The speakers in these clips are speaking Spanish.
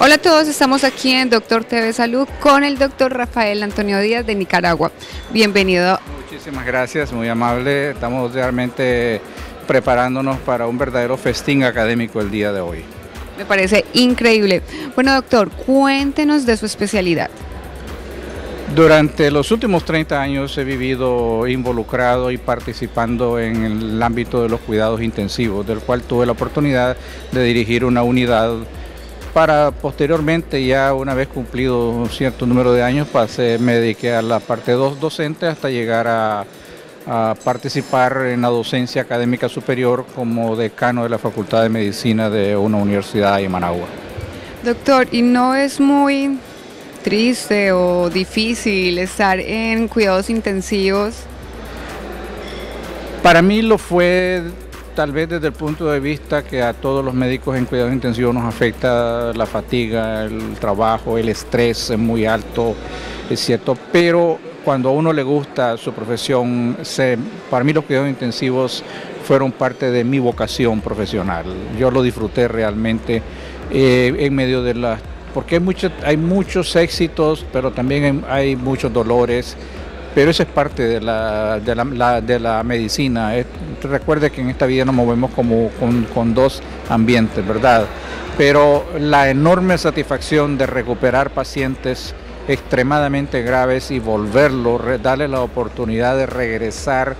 Hola a todos, estamos aquí en Doctor TV Salud con el doctor Rafael Antonio Díaz de Nicaragua. Bienvenido. Muchísimas gracias, muy amable. Estamos realmente preparándonos para un verdadero festín académico el día de hoy. Me parece increíble. Bueno, doctor, cuéntenos de su especialidad. Durante los últimos 30 años he vivido involucrado y participando en el ámbito de los cuidados intensivos, del cual tuve la oportunidad de dirigir una unidad para posteriormente, ya una vez cumplido un cierto número de años, pasé, me dediqué a la parte 2 docente hasta llegar a, participar en la docencia académica superior como decano de la Facultad de Medicina de una universidad de Managua. Doctor, ¿y no es muy triste o difícil estar en cuidados intensivos? Para mí lo fue tal vez desde el punto de vista que a todos los médicos en cuidados intensivos nos afecta la fatiga, el trabajo, el estrés es muy alto, es cierto, pero cuando a uno le gusta su profesión, para mí los cuidados intensivos fueron parte de mi vocación profesional. Yo lo disfruté realmente eh, en medio de las... porque hay, hay muchos éxitos, pero también hay muchos dolores pero eso es parte de la, de la, medicina. Recuerde que en esta vida nos movemos como con, dos ambientes, ¿verdad? Pero la enorme satisfacción de recuperar pacientes extremadamente graves y volverlo, darle la oportunidad de regresar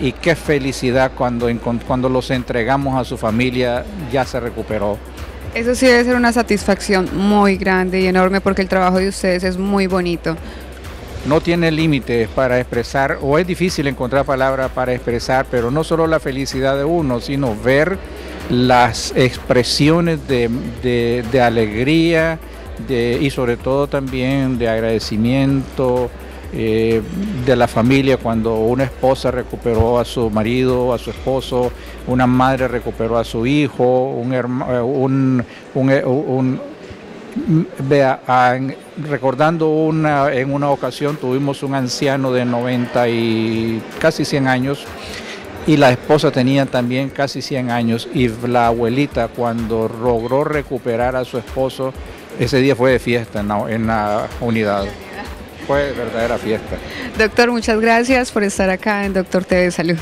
y qué felicidad cuando, cuando los entregamos a su familia ya se recuperó. Eso sí debe ser una satisfacción muy grande y enorme porque el trabajo de ustedes es muy bonito no tiene límites para expresar, o es difícil encontrar palabras para expresar, pero no solo la felicidad de uno, sino ver las expresiones de, alegría y sobre todo también de agradecimiento eh, de la familia. Cuando una esposa recuperó a su marido, a su esposo, una madre recuperó a su hijo, un, un, un Vea, recordando una, en una ocasión tuvimos un anciano de 90 y casi 100 años y la esposa tenía también casi 100 años y la abuelita cuando logró recuperar a su esposo, ese día fue de fiesta en la, en la unidad. Fue verdadera fiesta. Doctor, muchas gracias por estar acá en Doctor TV Salud.